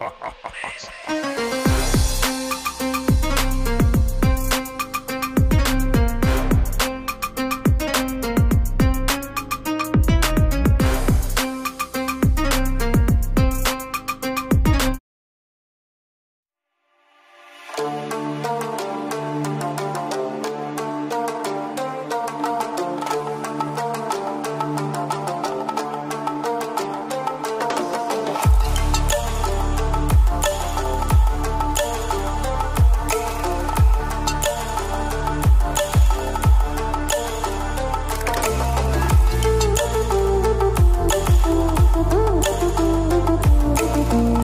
Ha ha ha ha!